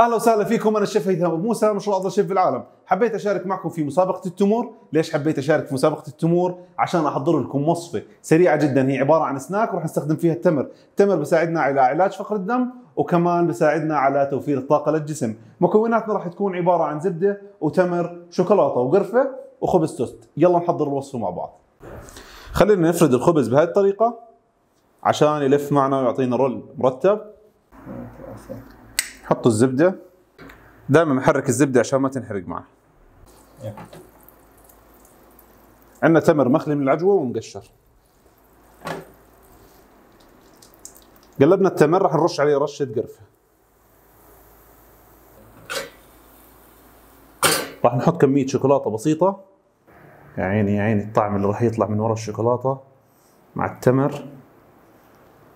أهلا وسهلا فيكم أنا الشيف هيثم أبو موسى مشروع أفضل شيف في العالم حبيت أشارك معكم في مسابقة التمور. ليش حبيت أشارك في مسابقة التمور؟ عشان احضر لكم وصفة سريعة جدا هي عبارة عن سناك وراح نستخدم فيها التمر. التمر بيساعدنا على علاج فقر الدم وكمان بيساعدنا على توفير الطاقة للجسم. مكوناتنا راح تكون عبارة عن زبدة وتمر شوكولاتة وقرفة وخبز توست. يلا نحضر الوصفه مع بعض. خلينا نفرد الخبز بهذه الطريقة عشان يلف معنا ويعطينا رول مرتب. حطوا الزبدة. دائما محرك الزبدة عشان ما تنحرق معه. عندنا تمر مخلي من العجوة ومقشر. قلبنا التمر راح نرش عليه رشة قرفة. راح نحط كمية شوكولاتة بسيطة. يا عيني يا عيني الطعم اللي راح يطلع من ورا الشوكولاتة مع التمر.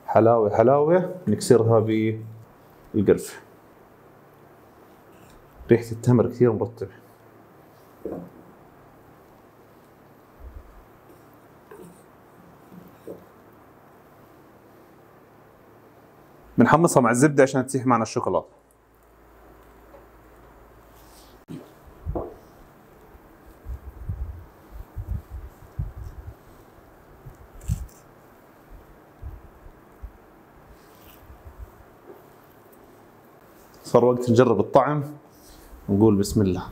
حلاوة حلاوة. نكسرها بالقرفة. ريحة التمر كثير مرتبه بنحمصها مع الزبدة عشان تسيح معنا الشوكولاتة. صار وقت نجرب الطعم. نقول بسم الله.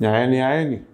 يا عيني يا عيني.